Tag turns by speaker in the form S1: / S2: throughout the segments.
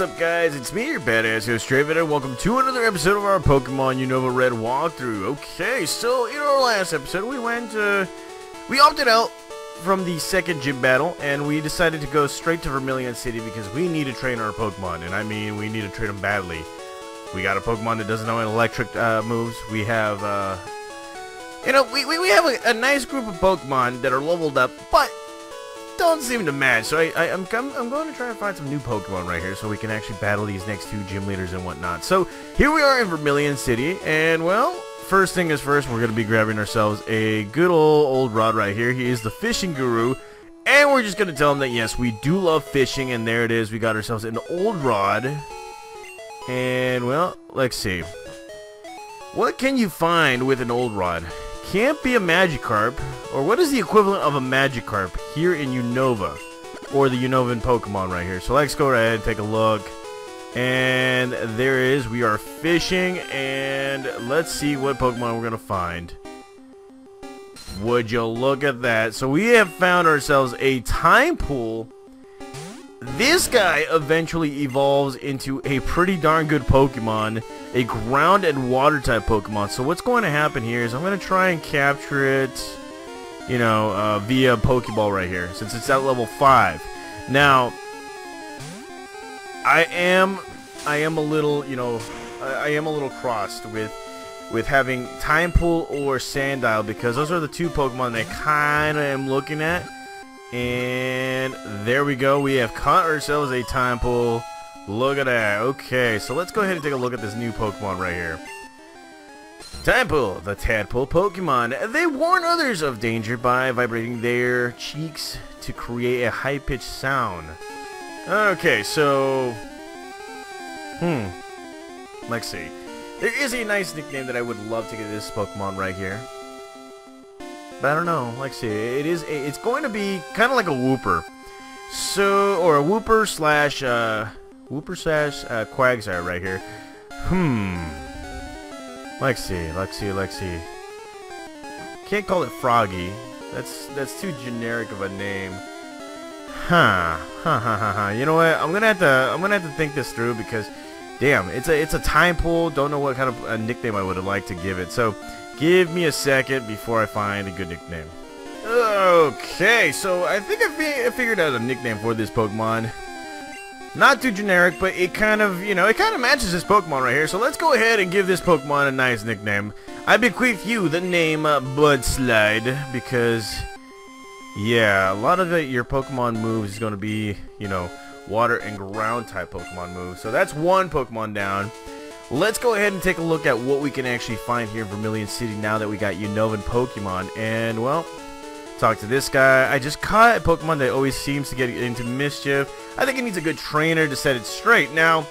S1: What's up guys, it's me, your badass host Draven, and welcome to another episode of our Pokemon Unova Red walkthrough. Okay, so in our last episode we went, uh, we opted out from the second gym battle, and we decided to go straight to Vermilion City because we need to train our Pokemon, and I mean we need to train them badly. We got a Pokemon that doesn't know any electric uh, moves, we have, uh, you know, we, we, we have a, a nice group of Pokemon that are leveled up, but don't seem to match. So I, I, am I'm, I'm going to try and find some new Pokemon right here so we can actually battle these next two gym leaders and whatnot. So here we are in Vermilion City, and well, first thing is first, we're going to be grabbing ourselves a good old old rod right here. He is the fishing guru. And we're just going to tell him that, yes, we do love fishing, and there it is. We got ourselves an old rod. And, well, let's see. What can you find with an old rod? can't be a Magikarp, or what is the equivalent of a Magikarp here in Unova, or the Unovan Pokemon right here. So let's go ahead and take a look. And there is, we are fishing, and let's see what Pokemon we're going to find. Would you look at that? So we have found ourselves a Tympole. this guy eventually evolves into a pretty darn good Pokemon, a ground and water type Pokemon. So what's going to happen here is I'm going to try and capture it, you know, uh, via Pokeball right here, since it's at level 5. Now, I am, I am a little, you know, I am a little crossed with with having Tympole or Sandile because those are the two Pokemon that I kind of am looking at. And there we go. We have caught ourselves a Tympole. Look at that. Okay, so let's go ahead and take a look at this new Pokemon right here. Tympole, the tadpole Pokemon. They warn others of danger by vibrating their cheeks to create a high-pitched sound. Okay, so... Hmm. Let's see. There is a nice nickname that I would love to get this Pokemon right here. But I don't know. Let's see, it is. It's going to be kind of like a Wooper. So, or a Wooper slash uh, Wooper slash uh, Quagsire right here. Hmm. See. Let's see. Can't call it Froggy. That's that's too generic of a name. Huh. Huh. Huh. Huh. huh. You know what? I'm gonna have to. I'm gonna have to think this through because, damn, it's a it's a Tympole. Don't know what kind of a nickname I would have liked to give it. So. Give me a second before I find a good nickname. Okay, so I think I, fi I figured out a nickname for this Pokemon. Not too generic, but it kind of, you know, it kind of matches this Pokemon right here. So let's go ahead and give this Pokemon a nice nickname. I bequeath you the name uh, Mudslide because, yeah, a lot of it, your Pokemon moves is going to be, you know, water and ground type Pokemon moves. So that's one Pokemon down. Let's go ahead and take a look at what we can actually find here in Vermilion City now that we got Unovan Pokemon. And, well, talk to this guy. I just caught a Pokemon that always seems to get into mischief. I think it needs a good trainer to set it straight. Now,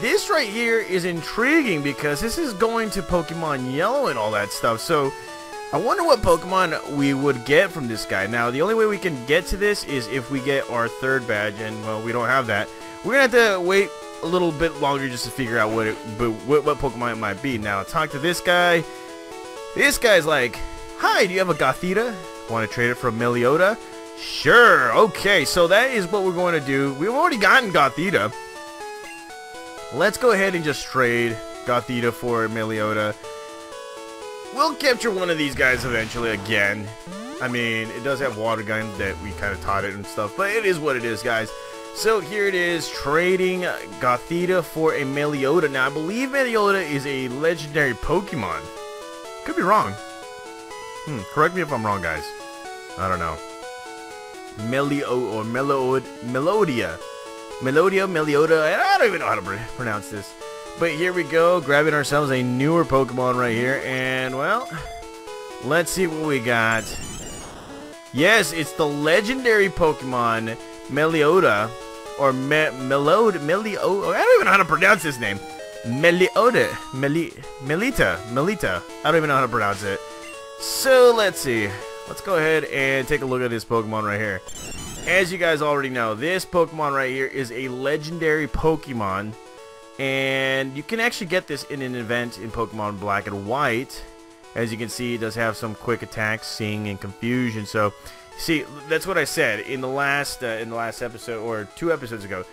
S1: this right here is intriguing because this is going to Pokemon Yellow and all that stuff. So, I wonder what Pokemon we would get from this guy. Now, the only way we can get to this is if we get our third badge, and, well, we don't have that. We're going to have to wait a little bit longer just to figure out what it, what, what Pokemon it might be. Now, talk to this guy. This guy's like, Hi, do you have a Gothita? Want to trade it for a Meloetta? Sure, okay, so that is what we're going to do. We've already gotten Gothita. Let's go ahead and just trade Gothita for Meloetta. We'll capture one of these guys eventually again. I mean, it does have Water Gun that we kind of taught it and stuff, but it is what it is, guys. So here it is, trading Gothita for a Meloetta. Now, I believe Meloetta is a legendary Pokemon. Could be wrong. Hmm, correct me if I'm wrong, guys. I don't know. Melio or Melod Melodia. Melodia, Meloetta, I don't even know how to pronounce this. But here we go, grabbing ourselves a newer Pokemon right here, and well, let's see what we got. Yes, it's the legendary Pokemon Meloetta or Me Melode Melio I don't even know how to pronounce his name. Meloetta Meli Melita Melita. I don't even know how to pronounce it. So let's see. Let's go ahead and take a look at this Pokemon right here. As you guys already know, this Pokemon right here is a legendary Pokemon. And you can actually get this in an event in Pokemon Black and White. As you can see, it does have some quick attacks, Sing, and Confusion. So See, that's what I said in the last uh, in the last episode or two episodes ago.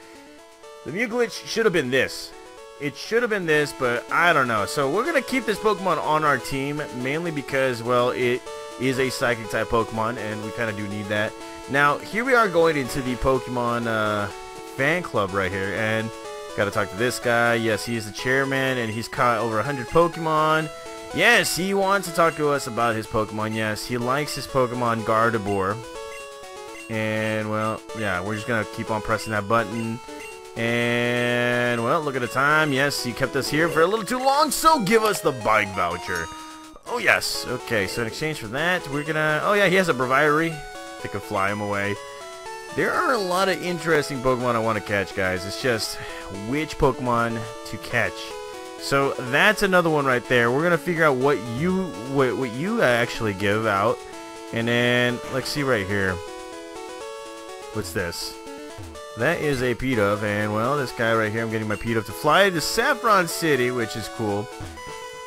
S1: The Mew glitch should have been this. It should have been this, but I don't know. So we're going to keep this Pokemon on our team, mainly because, well, it is a Psychic type Pokemon, and we kind of do need that. Now, here we are going into the Pokemon uh, fan club right here, and got to talk to this guy. Yes, he is the chairman, and he's caught over 100 Pokemon. Yes, he wants to talk to us about his Pokemon. Yes, he likes his Pokemon Gardevoir. And, well, yeah, we're just going to keep on pressing that button. And, well, look at the time. Yes, he kept us here for a little too long, so give us the bike voucher. Oh, yes. Okay, so in exchange for that, we're gonna... Oh, yeah, he has a Braviary. They could fly him away. There are a lot of interesting Pokemon I want to catch, guys. It's just which Pokemon to catch. So that's another one right there. We're gonna figure out what you what, what you actually give out, and then let's see right here. What's this? That is a Pidove, and well, this guy right here, I'm getting my Pidove to fly to Saffron City, which is cool.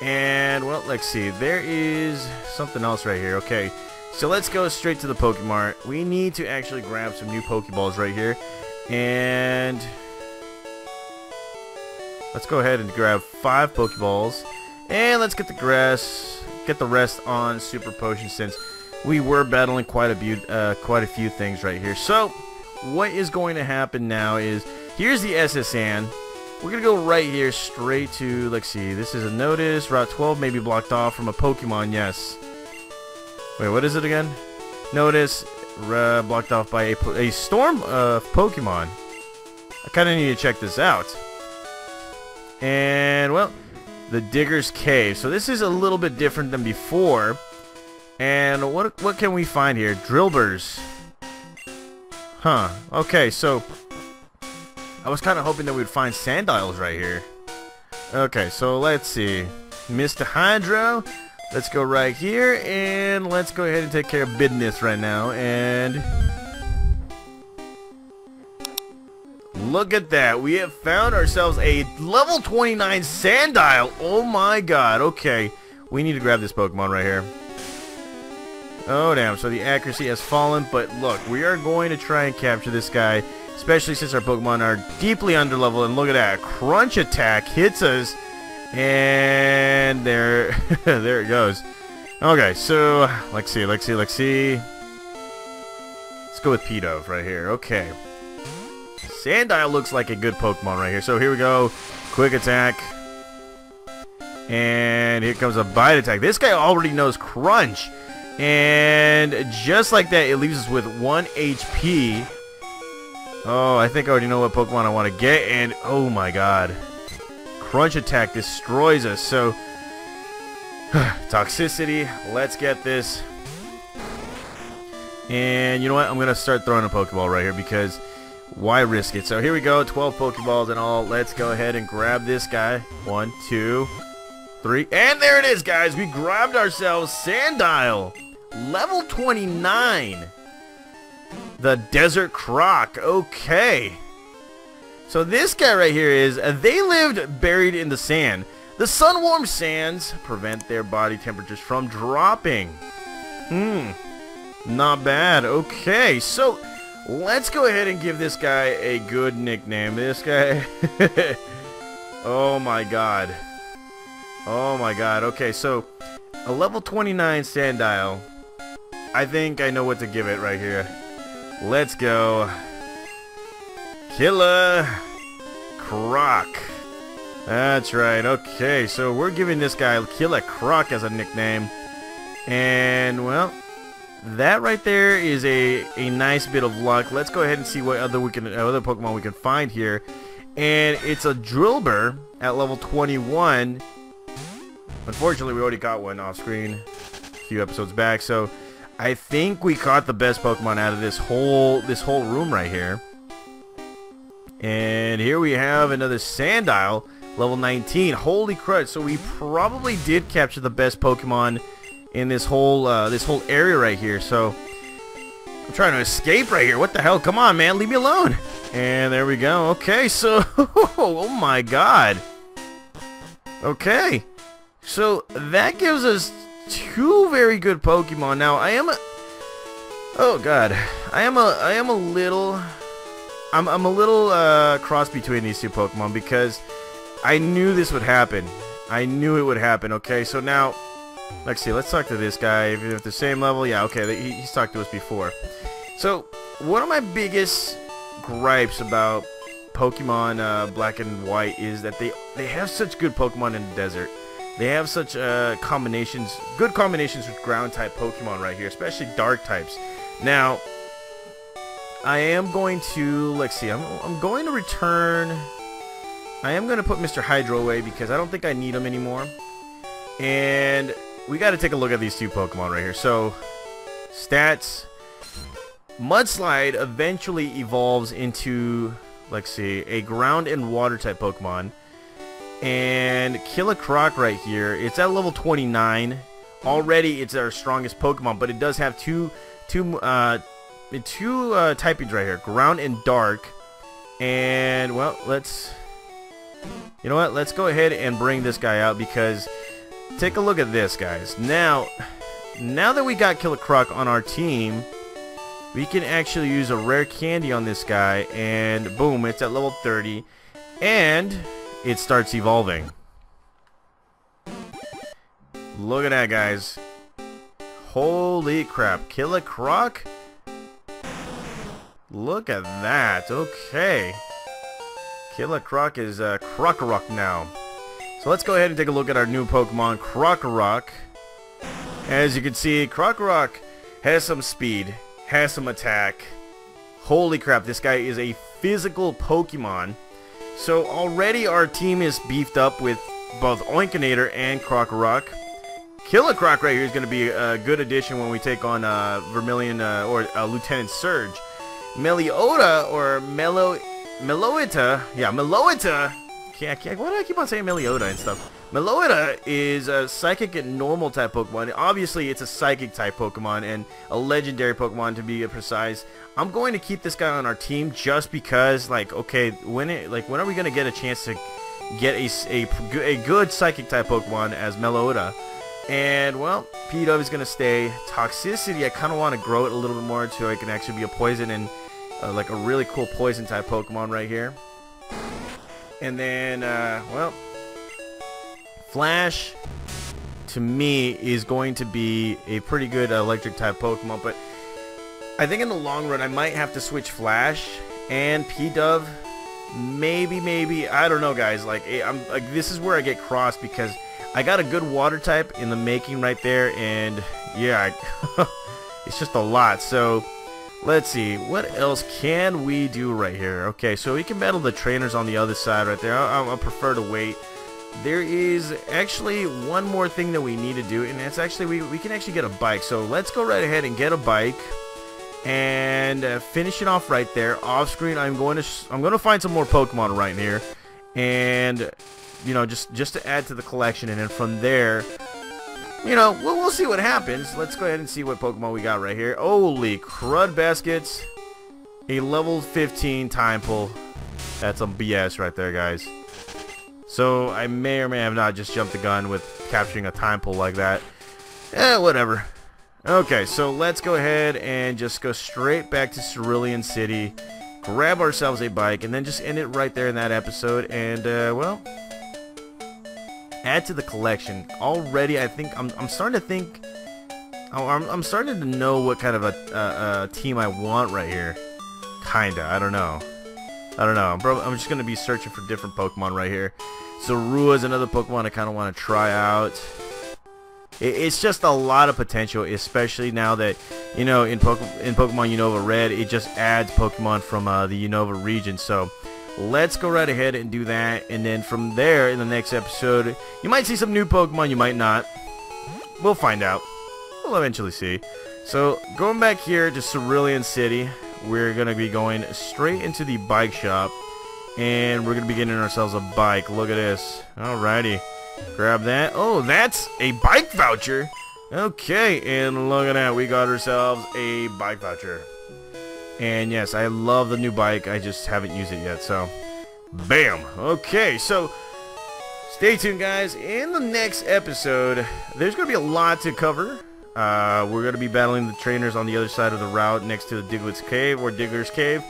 S1: And, well, let's see. There is something else right here. Okay, so let's go straight to the Pokemart. We need to actually grab some new Pokeballs right here. And let's go ahead and grab five Pokeballs. And let's get the grass, get the rest on Super Potion since we were battling quite a uh, quite a few things right here. So what is going to happen now is, here's the S.S. We're going to go right here straight to, let's see, this is a notice. Route 12 may be blocked off from a Pokemon, yes. Wait, what is it again? Notice, uh, blocked off by a, a storm of Pokemon. I kind of need to check this out. And, well, the Digger's Cave. So this is a little bit different than before. And what what can we find here? Drillburs. Huh. Okay, so... I was kind of hoping that we'd find Sandiles right here. Okay, so let's see. Mr. Hydro. Let's go right here, and let's go ahead and take care of business right now. And... Look at that. We have found ourselves a level 29 Sandile. Oh my god. Okay. We need to grab this Pokemon right here. Oh, damn. So the accuracy has fallen, but look, we are going to try and capture this guy, especially since our Pokemon are deeply underleveled. And look at that. Crunch attack hits us, and there, there it goes. Okay, so let's see, let's see, let's see. Let's go with Pidove right here. Okay. Sandile looks like a good Pokemon right here. So here we go. Quick attack. And here comes a bite attack. This guy already knows Crunch. And just like that, it leaves us with 1 HP. Oh, I think I already know what Pokemon I want to get. And, oh my god. Crunch Attack destroys us. So, Toxicity. Let's get this. And you know what? I'm going to start throwing a Pokeball right here because why risk it? So here we go. 12 Pokeballs and all. Let's go ahead and grab this guy. One, two, three. And there it is, guys. We grabbed ourselves Sandile. Level 29. The Desert Croc. Okay. So this guy right here is, uh, they lived buried in the sand. The sun-warmed sands prevent their body temperatures from dropping. Hmm. Not bad. Okay, so let's go ahead and give this guy a good nickname. This guy... oh my god. Oh my god. Okay, so a level 29 Sandile I think I know what to give it right here. Let's go. Killer Croc. That's right. Okay, so we're giving this guy Killer Croc as a nickname. And, well, that right there is a, a nice bit of luck. Let's go ahead and see what other we can uh, other Pokemon we can find here. And it's a Drillbur at level 21. Unfortunately, we already got one off screen a few episodes back, so I think we caught the best Pokemon out of this whole this whole room right here. And here we have another Sandile, level 19. Holy crud! So we probably did capture the best Pokemon in this whole uh, this whole area right here. So I'm trying to escape right here. What the hell? Come on, man! Leave me alone. And there we go. Okay, so oh my God. Okay, so that gives us two very good Pokemon. Now, I am a... Oh, God. I am a, I am a little... I'm, I'm a little uh, cross between these two Pokemon because I knew this would happen. I knew it would happen, okay? So now, let's see. Let's talk to this guy. If you're at the same level, yeah, okay. He, he's talked to us before. So, one of my biggest gripes about Pokemon uh, Black and White is that they, they have such good Pokemon in the desert. They have such uh, combinations, good combinations with ground type Pokemon right here, especially dark types. Now, I am going to, let's see, I'm, I'm going to return, I am going to put Mr. Hydro away because I don't think I need him anymore. And we got to take a look at these two Pokemon right here. So, stats, Mudslide eventually evolves into, let's see, a ground and water type Pokemon. And Killicroc right here, it's at level 29. Already it's our strongest Pokemon, but it does have two two uh, two uh, typings right here, ground and dark. And well, let's you know what? Let's go ahead and bring this guy out because take a look at this, guys. Now, now that we got Killicroc on our team, we can actually use a rare candy on this guy, and boom, it's at level 30, and it starts evolving. Look at that, guys. Holy crap. Killicroc? Look at that. Okay. Killicroc is uh, Krokorok now. So let's go ahead and take a look at our new Pokemon, Krokorok. As you can see, Krokorok has some speed, has some attack. Holy crap, this guy is a physical Pokemon. So already our team is beefed up with both Oinkinator and Krokorok. Killicroc right here is going to be a good addition when we take on uh, Vermilion uh, or uh, Lieutenant Surge. Meloetta or Melo Meloita, yeah, Meloita. Can't, can't, why do I keep on saying Meloetta and stuff? Meloetta is a psychic and normal type Pokemon. Obviously, it's a psychic type Pokemon and a legendary Pokemon to be precise. I'm going to keep this guy on our team just because, like, okay, when it, like, when are we going to get a chance to get a, a, a good psychic type Pokemon as Meloetta? And, well, P-Dove is going to stay. Toxicity, I kind of want to grow it a little bit more so it can actually be a poison and, uh, like, a really cool poison type Pokemon right here. And then, uh, well, Flash, to me, is going to be a pretty good electric type Pokemon, but I think in the long run, I might have to switch Flash and P-Dove. Maybe, maybe, I don't know, guys. Like, eh, I'm like, this is where I get crossed because I got a good water type in the making right there, and yeah, I, it's just a lot. So let's see, what else can we do right here? Okay, so we can battle the trainers on the other side right there. I, I prefer to wait. There is actually one more thing that we need to do, and it's actually, we, we can actually get a bike. So let's go right ahead and get a bike and uh, finish it off right there. Off screen, I'm going to I'm going to find some more Pokemon right here, and you know, just just to add to the collection, and then from there, you know, we'll, we'll see what happens. Let's go ahead and see what Pokemon we got right here. Holy crud baskets! A level 15 Tympole That's some BS right there, guys. So I may or may have not just jumped the gun with capturing a Tympole like that. Eh, whatever. Okay, so let's go ahead and just go straight back to Cerulean City, grab ourselves a bike, and then just end it right there in that episode. And, uh, well, add to the collection. Already, I think I'm, I'm starting to think. Oh, I'm, I'm starting to know what kind of a, a, a team I want right here. Kinda. I don't know. I don't know. I'm, I'm just gonna be searching for different Pokemon right here. Zorua is another Pokemon I kind of want to try out. It, it's just a lot of potential, especially now that you know in, Poke in Pokemon Unova Red, it just adds Pokemon from uh, the Unova region. So let's go right ahead and do that and then from there in the next episode you might see some new Pokemon you might not we'll find out we'll eventually see so going back here to Cerulean City we're gonna be going straight into the bike shop and we're gonna be getting ourselves a bike look at this alrighty grab that oh that's a bike voucher okay and look at that we got ourselves a bike voucher and yes, I love the new bike. I just haven't used it yet. So, bam. Okay, so stay tuned, guys. In the next episode, there's going to be a lot to cover. Uh, we're going to be battling the trainers on the other side of the route next to the Diglett's Cave or Diggler's Cave.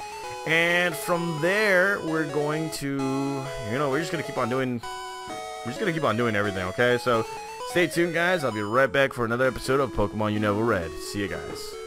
S1: And from there, we're going to, you know, we're just going to keep on doing, we're just going to keep on doing everything, okay? So stay tuned, guys. I'll be right back for another episode of Pokemon Unova Red. See you guys.